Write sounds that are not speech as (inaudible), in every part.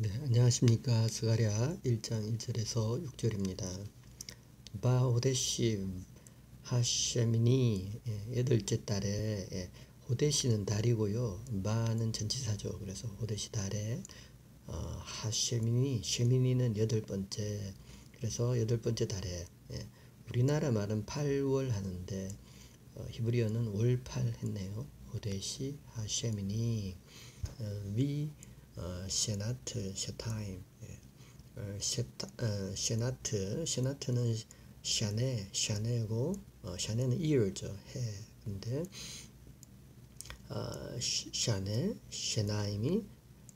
네, 안녕하십니까. 스가랴 1장 1절에서 6절입니다. 바호데시 하셰미니 예, 여덟째 달에 예, 호데시는 달이고요. 바는 전치사죠. 그래서 호데시 달에 어, 하셰미니 셰미니는 여덟 번째 그래서 여덟 번째 달에 예, 우리나라 말은 8월 하는데 어, 히브리어는 월팔 했네요. 호데시 하셰미니 어, 위 어, 셰나트, 셰타임, 예. 어, 셰타, 어, 셰나트, 셰나트는 샤네, 샤네고, 어, 샤네는 이어죠, 해. 근데, 어, 샤네, 셰나임이,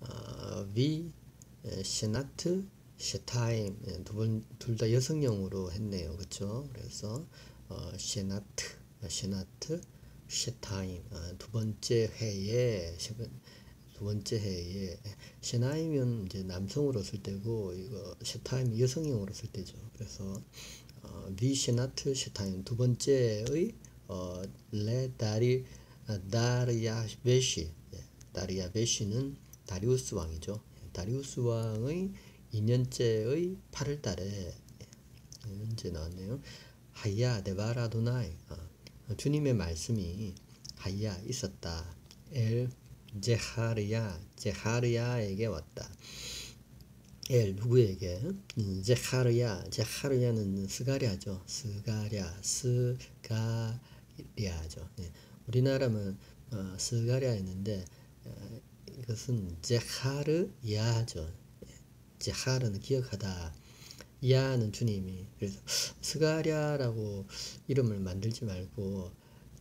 어, 위, 에, 셰나트, 셰타임, 예, 두분, 둘다 여성형으로 했네요. 그쵸? 그래서, 어, שנת, שנת, שתים, 어, 두 번째 해에, 두 번째 해에 שני이면 이제 남성으로 쓸 때고 이거 שתים 여성형으로 쓸 때죠. 그래서 어, בשנת שתים 두 번째의 어, ל דרי 아, דריוש 예, דריוש는 다리우스 왕이죠. 다리우스 왕의 2년째의 8월 달에 2년째 예, 나왔네요. 하야 데바라 도나이 어, 주님의 말씀이 하야 있었다. 엘 제하르야, 제하르야에게 왔다. 엘 누구에게? 음, 제하르야, 제하르야는 스가랴죠. 스가랴, 스가랴죠. 네. 우리나라는 어, 스가랴였는데 어, 이것은 제하르야죠. 제하르는 기억하다. 야는 주님이 그래서 스가랴라고 이름을 만들지 말고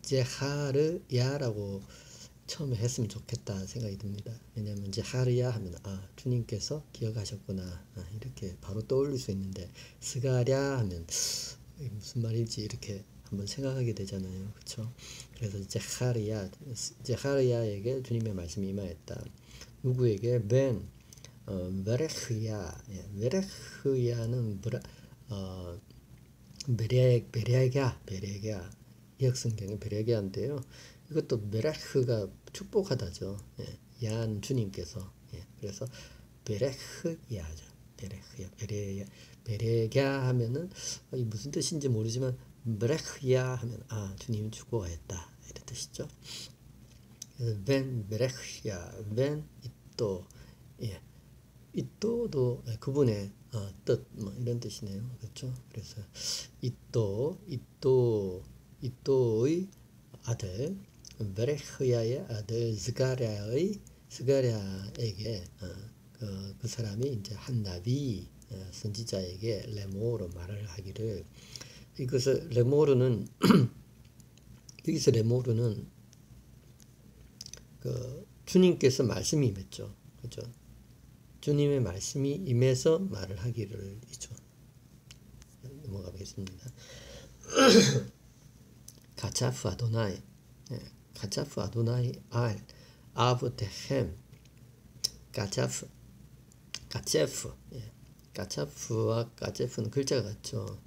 제하르야라고 처음에 했으면 좋겠다 생각이 듭니다. 왜냐하면 이제 하르야 하면 아 주님께서 기억하셨구나 아, 이렇게 바로 떠올릴 수 있는데 스가랴 하면 무슨 말인지 이렇게 한번 생각하게 되잖아요. 그렇죠? 그래서 이제 하르야 이제 하르야에게 주님의 말씀이 임하였다. 누구에게 벤 어, 베레흐야 예, 베레흐야는 어, 베레 베레야 베레야 이역 성경에 베레야인데요. 이것도 메라흐가 축복하다죠. 예, 야한 주님께서 예, 그래서 베레흐야죠. 베레흐야 베레야 베레야 하면은 어, 이 무슨 뜻인지 모르지만 베레흐야 하면 아 주님 축복하였다 이런 뜻이죠. 벤 베레흐야 벤 이또 예 이또도 그분의 어, 뜻뭐 이런 뜻이네요. 그렇죠? 그래서 이또 이또 이또의 아들 베레흐야의 아들 스가랴의 스가랴에게 어, 그, 그 사람이 이제 한 나비 어, 선지자에게 레모로 말을 하기를 이것을 레모르는 여기서 레모르는 그 주님께서 말씀이 임했죠. 그죠? 주님의 말씀이 임해서 말을 하기를 이죠. 넘어가 보겠습니다. (clears throat) 가차프 아도나이 예. 가차프 아도나이 알 아브테햄 가차프 가체프 예. 가차프와 가체프는 글자가 같죠.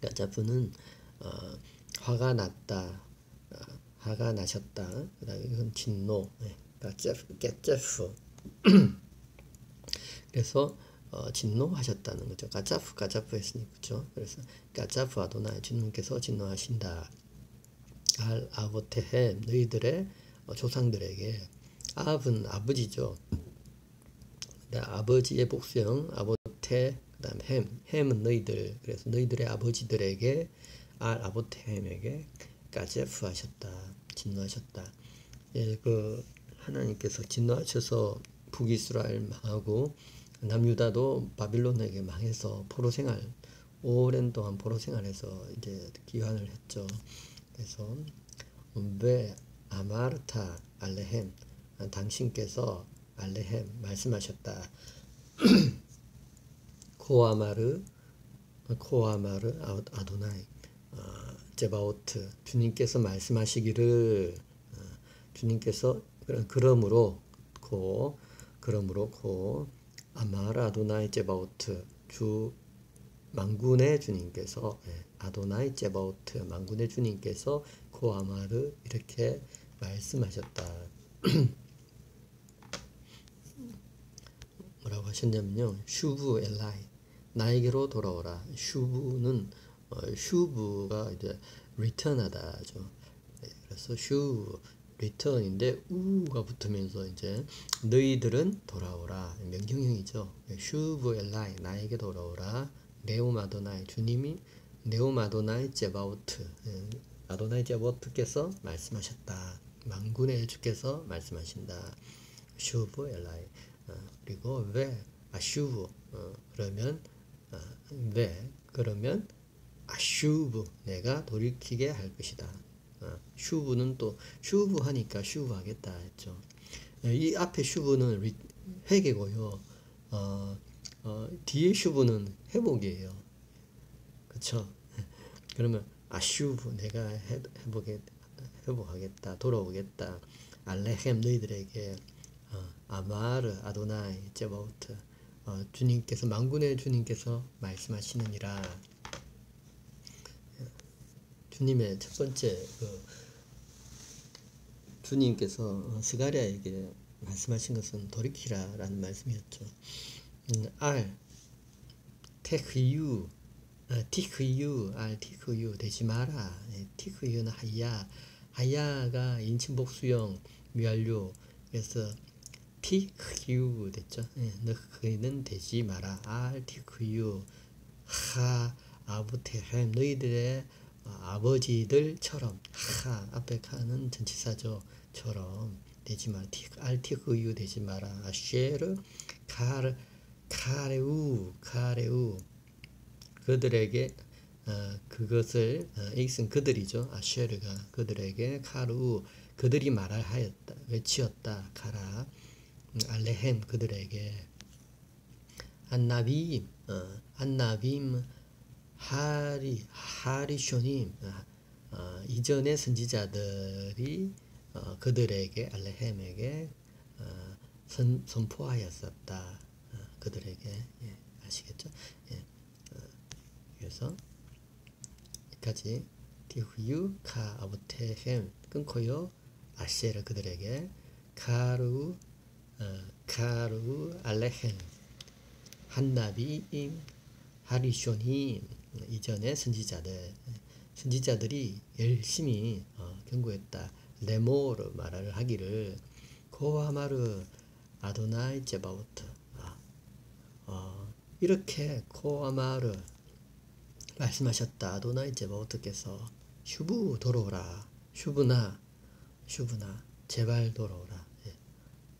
가차프는 어, 화가 났다, 어, 화가 나셨다. 그다음에 이건 진노, 예. 가체프, 게체프. (clears throat) 그래서 어, 진노하셨다는 거죠. 가차프, 가차프 했으니 그죠. 그래서 가차프 아도나이 주님께서 진노하신다. 알 아보테햄 너희들의 어, 조상들에게 아브는 아버지죠. 아버지의 복수형 아보테 그다음 햄 햄은 너희들 그래서 너희들의 아버지들에게 알 아보테햄에게 까제프 하셨다 진노하셨다. 예, 그 하나님께서 진노하셔서 북이스라엘 망하고 남유다도 바빌론에게 망해서 포로 생활 오랜 동안 포로 생활해서 이제 기환을 했죠. 그래서 왜 아마르타 알레헴 당신께서 알레헴 말씀하셨다. (clears throat) 코아마르 코아마르 아도나이 어, 제바오트 주님께서 말씀하시기를 어, 주님께서 그러므로 고 그러므로 고 아마르 아도나이 제바오트 주 망군의 주님께서 예, 아도나이 제바오트 망군의 주님께서 고아마르 이렇게 말씀하셨다. (clears throat) 하셨냐면요. שובו אלי 나에게로 돌아오라. שוב는 어, שוב가 이제 return하다죠. 네, 그래서 שו return인데 우가 붙으면서 이제 너희들은 돌아오라 명령형이죠. שובו אלי 나에게 돌아오라. נאם אדוני 주님이 נאם אדוני צבאות 예, אדוני צבאות께서 말씀하셨다. 만군의 주께서 말씀하신다. שובו אלי 어, 그리고 ואשוב 어, 그러면 어, ו 그러면 אשוב 내가 돌이키게 할 것이다. 어, שוב는 또 שוב 하니까 שוב 하겠다 했죠. 어, 이 앞에 שוב는 리, 회개고요. 어, 어, 뒤에 שוב는 회복이에요. 그쵸? 그러면 אשוב 내가 해, 회복해, 회복하겠다 돌아오겠다 알레헴 너희들에게 어, 아마르 아도나이 제바우트 어, 주님께서 망군의 주님께서 말씀하시느니라 주님의 첫 번째 그 주님께서 스가랴에게 말씀하신 것은 돌이키라라는 말씀이었죠. 음, 알. 테크유 아, 티크유 알 티크유 되지 마라. 네, 티크유는 하야. 하야가 인칭복수형 미완료 그래서 티크유 됐죠. 네, 너희는 되지 마라. 알 티크유 하 아부테햄. 너희들의 아버지들처럼. 하 앞에 카는 전치사죠 처럼. 되지 마라. 알티크유 되지 마라. 아쉐르 카르 카레우 카레우. 그들에게 어, 그것을 어, 익슨 그들이죠. 아쉐르가 그들에게 카르우 그들이 말을 하였다 외치었다 가라. 음, 알레헴 그들에게. 안나빔 어, 안나빔 하리 하리쇼님 아, 어, 이전의 선지자들이 어, 그들에게 알레헴에게 어, 선, 선포하였었다. 어, 그들에게 예, 아시겠죠? 예, 어, 그래서 여기까지 디후유 카 아부테헴 끊고요 아시에르 그들에게 카루 어, 카루 알레헴 한나비임 하리쇼님 이전의 선지자들 선지자들이 열심히 어, 경고했다. לאמר 말을 하기를 כה אמר אדוני צבאות 아, 어, 이렇게 כה אמר 말씀하셨다. אדוני צבאות께서 שובו 돌아오라. שובו נא שובו נא 제발 돌아오라. 예.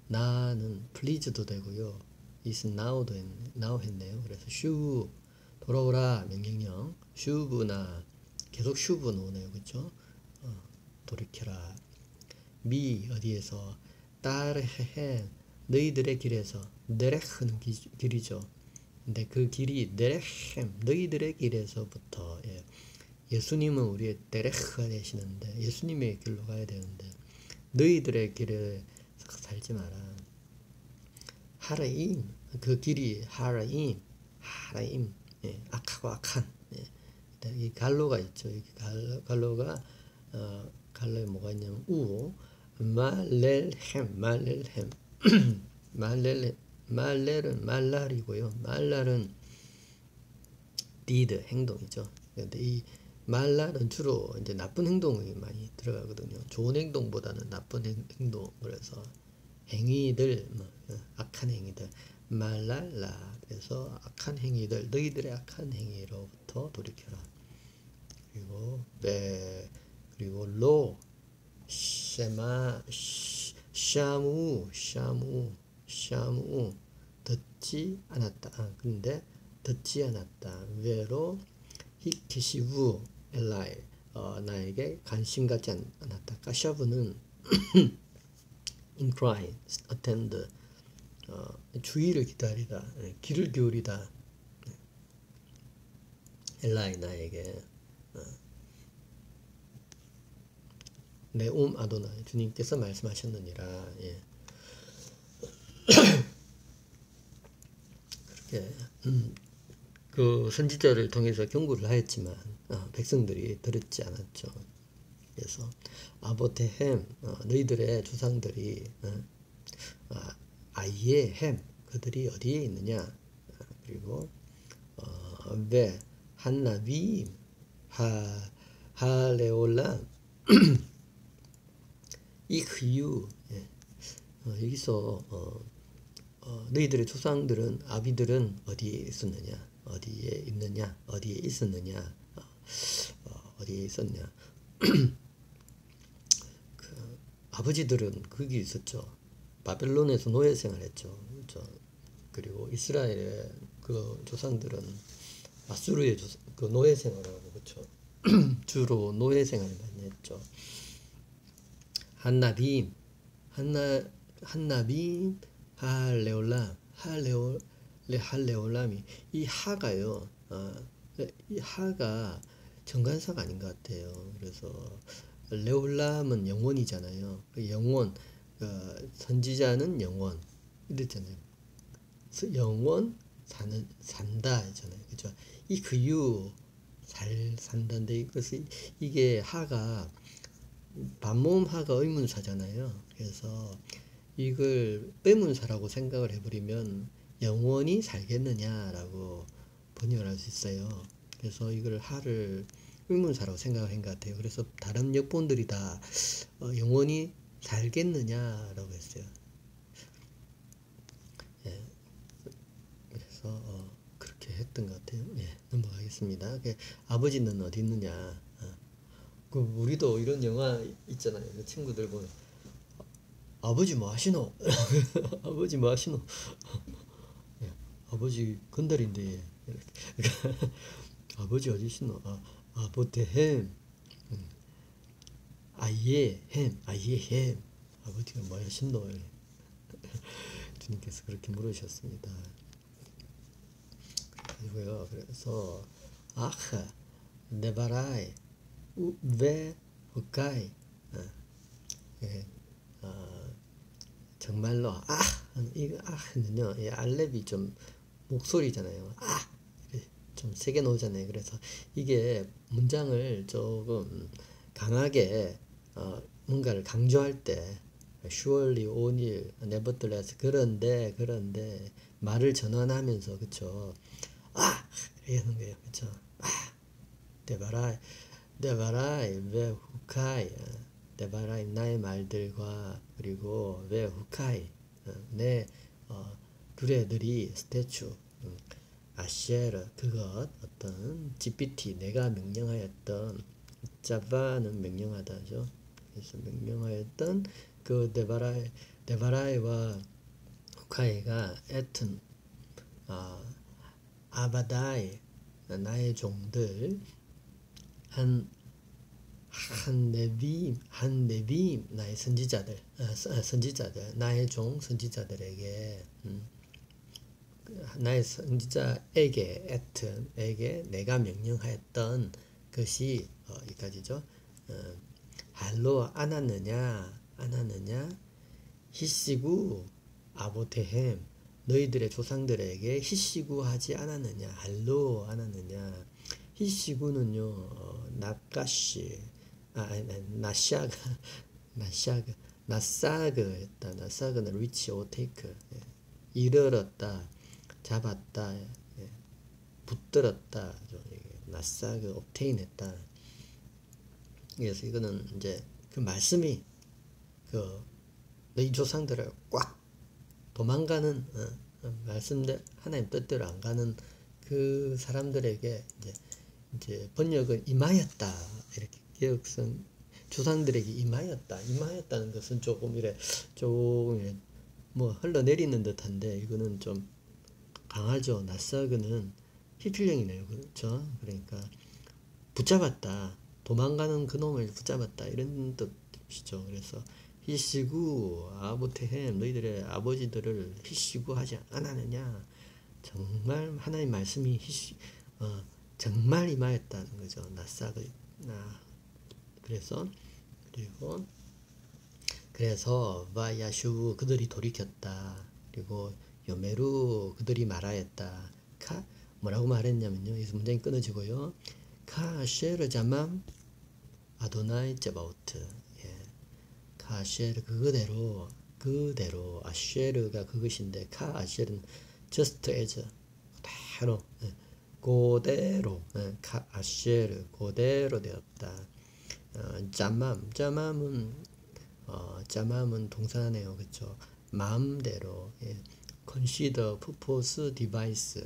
נא는 please도 되고요. now도 했, now 했네요. 그래서 슈 돌아오라 명령령 슈브나 계속 슈브 오네요 그쵸 어, 돌이켜라 미 어디에서 따르헤 너희들의 길에서 네레흐는 길이죠 근데 그 길이 네레헴 너희들의 길에서부터 예. 수님은 우리의 데레흐가 되시는데 예수님의 길로 가야 되는데 너희들의 길에 살지 마라 하라임 그 길이 하라임 하라임 예, 악하고 악한 예. 이 갈로가 있죠. 이 갈로, 갈로가 어, 갈로에 뭐가 있냐면 우 말렐햄 말렐햄 (clears throat) 말렐 말렐은 말랄이고요. 말랄은 did 행동이죠. 근데 이 말랄은 주로 이제 나쁜 행동이 많이 들어가거든요. 좋은 행동보다는 나쁜 행동 그래서 행위들 뭐, 어, 악한 행위들 말랄라 그래서 악한 행위들 너희들의 악한 행위로부터 돌이켜라 그리고 베 그리고 로 쉐마 샤무 샤무 샤무 듣지 않았다 아, 근데 듣지 않았다 왜로 히키시부 엘라이 어, 나에게 관심 갖지 않았다 까샤브는 (clears throat) incline attend 어, 주의를 기다리다, 예, 길을 기울이다. 엘라이 나에게 어, 내옴 아도나 주님께서 말씀하셨느니라. 예. 그렇게 음, 그 선지자를 통해서 경고를 하였지만 어, 백성들이 들었지 않았죠. 그래서 아보테햄 어, 너희들의 조상들이 어, 아, 아예 햄 그들이 어디에 있느냐 아, 그리고 어, 왜 한나비 하 하레올라 (clears throat) 이흐유 예. 어, 여기서 어, 어, 너희들의 조상들은 아비들은 어디에 있었느냐? 어디에 있느냐? 어디에 있었느냐? 어, 어, 디에 있었냐? (clears throat) 그 아버지들은 거기 있었죠. 바벨론에서 노예 생활했죠. 그렇죠? 그리고 이스라엘의 그 조상들은 아수르의 조상, 그 노예 생활하고 그렇죠. (clears throat) 주로 노예 생활을 많이 했죠. 한나빔 한나 한나빔 할레올람 할레올 할레올람이 이 하가요. 어, 이 하가 정관사가 아닌 것 같아요. 그래서 레올람은 영원이잖아요. 그 영원 어, 선지자는 영원 이랬잖아요. 영원 사는 산다 했잖아요. 그죠? 이 그유 잘 산다인데 이것이 이게 하가 반모음 하가 의문사잖아요. 그래서 이걸 빼문사라고 생각을 해버리면 영원히 살겠느냐라고 번역을 할 수 있어요. 그래서 이걸 하를 의문사라고 생각한 것 같아요. 그래서 다른 역본들이 다 어, 영원히 살겠느냐라고 했어요. 예. 그래서 어, 그렇게 했던 것 같아요. 예, 넘어가겠습니다. 아버지는 어디 있느냐? 그 우리도 이런 영화 있잖아요. 그 친구들 보면 아버지 뭐 하시노? (laughs) 아버지 뭐 하시노? 예, 아버지 건달인데 (laughs) 아버지 어디시노? 아, 아버지 햄 음. 아예 햄 아예 햄 아버지가 뭐 하시노? (laughs) 주님께서 그렇게 물으셨습니다. 그리고요. 그래서 아하 네바라이 왜 후카이 어, 예, 어, 정말로 아 이거 아는요. 예, 알렙이 좀 목소리잖아요. 아좀 세게 나오잖아요. 그래서 이게 문장을 조금 강하게 어, 뭔가를 강조할 때 surely 온일 nevertheless 그런데 그런데 말을 전환하면서 그쵸? 아 이러는 거예요. 그쵸? 아 데바라이 왜 후카이 데바라이 나의 말들과 그리고 왜 후카이 어, 내 어, 두레들이 스태츄 음, 아시에르 그것 어떤 GPT 내가 명령하였던 자바는 명령하다죠. 그래서 명령하였던 그 데바라이 데바라이와 후카이가 에튼 아, 아바다이 나의 종들 한, 한 네빔, 한 네빔, 나의 선지자들, 어, 선지자들, 나의 종 선지자들에게, 음, 나의 선지자에게, 에튼에게 내가 명령하였던 것이, 어, 여기까지죠. 어, 할로 안 하느냐, 안 하느냐, 히시구, 아보테햄, 너희들의 조상들에게 히시구 하지 않았느냐, 할로 안 하느냐, 히시구는요, 어, 나까시, 아, 나샤가, (laughs) 나샤가, 나사그였다. 나사그는 리치 오테이크. 예. 이르렀다, 잡았다, 예. 붙들었다. 나사그 옵테인했다. 그래서 이거는 이제 그 말씀이 그 너희 조상들을 꽉 도망가는 어, 어, 말씀들 하나님 뜻대로 안 가는 그 사람들에게 이제 이제 번역은 임하였다 이렇게 개혁성 조상들에게 임하였다. 임하였다는 것은 조금 이래 조금 뭐 흘러내리는 듯한데 이거는 좀 강하죠. 나사그는 히필령이네요. 그렇죠? 그러니까 붙잡았다. 도망가는 그놈을 붙잡았다. 이런 뜻이죠. 그래서 히시구 아보테햄 너희들의 아버지들을 히시구 하지 않았느냐? 정말 하나님 말씀이 히시 어, 정말 임하였다는 거죠. 나사그 나 그래서 그리고 그래서 바야슈 그들이 돌이켰다. 그리고 요메루 그들이 말하였다. 카 뭐라고 말했냐면요. 여기서 문장이 끊어지고요. 카쉐르 자맘 아도나이 제바우트 예. 카쉐르 그거대로 그대로 아쉐르가 그것인데 카 아쉐르는 just as 그대로 예, 그대로 예, 카 아쉐르 그대로 되었다. 어, 짜맘 짜맘은 어, 짜맘은 동사네요, 그렇죠? 마음대로 예. consider, purpose, device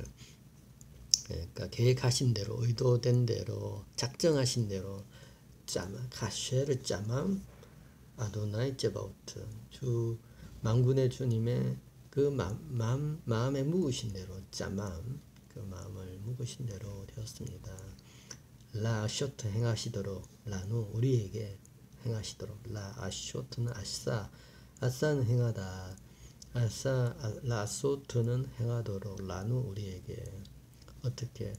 예, 그러니까 계획하신 대로, 의도된 대로, 작정하신 대로 짜맘, 가쉐르 짜맘 아도나이 제바우트 주 망군의 주님의 그 마, 마음, 마음에 묵으신 대로 짜맘 그 마음을 묵으신 대로 되었습니다. 라 쇼트 행하시도록 라누 우리에게 행하시도록. 라 아쇼트는 아싸 아싸는 행하다. 아싸 아, 라소트는 행하도록 라누 우리에게. 어떻게?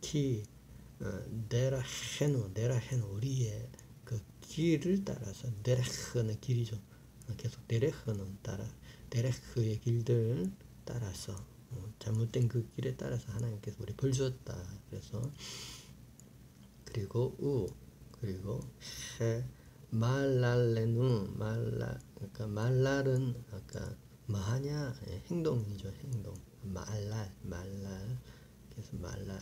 키 어, 내라 해노 내라 해노 우리의 그 길을 따라서 내레흐는 길이죠. 어, 계속 내레흐는 따라 내레흐의 길들 따라서 어, 잘못된 그 길에 따라서 하나님께서 우리 벌 주었다. 그래서 그리고 우 그리고 해 말랄레누 말라 그러니까 말랄은 아까 마하냐? 예, 행동이죠 행동. 말랄 말랄. 그래서 말랄.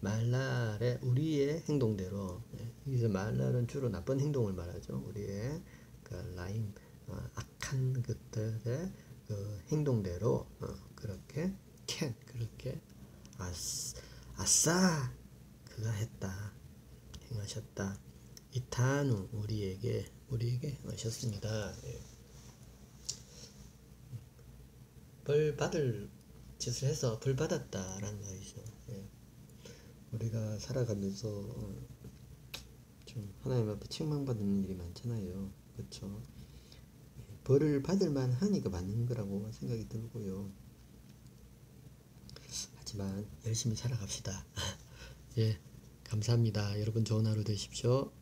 말랄의 우리의 행동대로 예, 여기서 말랄은 주로 나쁜 행동을 말하죠 우리의 그 라임 어, 악한 것들의 그 행동대로 어, 그렇게 캔 그렇게 아스, 아싸 그가 했다 행하셨다. 이타누 우리에게 우리에게 행하셨습니다. 예. 벌 받을 짓을 해서 벌 받았다라는 것이죠. 예. 우리가 살아가면서 어, 좀 하나님 앞에 책망받는 일이 많잖아요. 그렇죠? 예. 벌을 받을 만 하니까 맞는 거라고 생각이 들고요. 하지만 열심히 살아갑시다. (laughs) 예. 감사합니다. 여러분 좋은 하루 되십시오.